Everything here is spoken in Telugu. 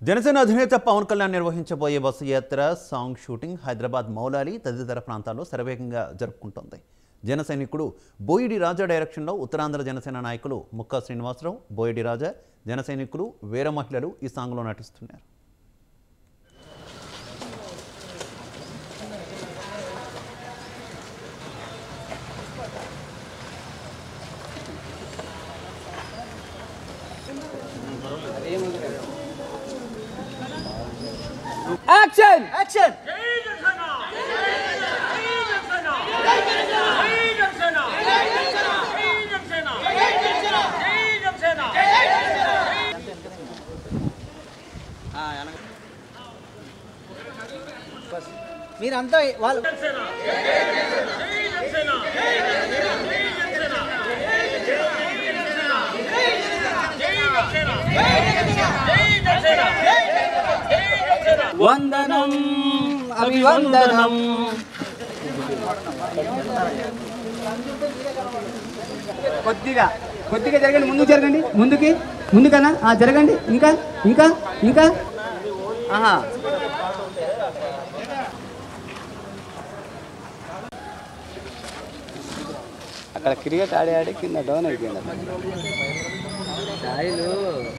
జనసేన అధినేత పవన్ కళ్యాణ్ నిర్వహించబోయే బస్సు యాత్ర సాంగ్ షూటింగ్ హైదరాబాద్ మౌలాలి తదితర ప్రాంతాల్లో శరవేగంగా జరుపుకుంటోంది. జన సైనికుడు బోయిడి రాజా డైరెక్షన్లో ఉత్తరాంధ్ర జనసేన నాయకులు ముక్కా శ్రీనివాసరావు బోయిడి రాజా జన సైనికులు వీర మహిళలు ఈ సాంగ్లో నటిస్తున్నారు. యాక్షన్ యాక్షన్ మీరంతా వాళ్ళు వందనం అభివందనం. కొద్దిగా కొద్దిగా జరగండి ముందుకు జరగండి. ముందుకి ముందుకన్నా? ఆ, జరగండి. ఇంకా ఇంకా ఇంకా? ఆహా. అక్కడ క్రికెట్ ఆడి ఆడి కింద డౌన్ అయిపోయింది.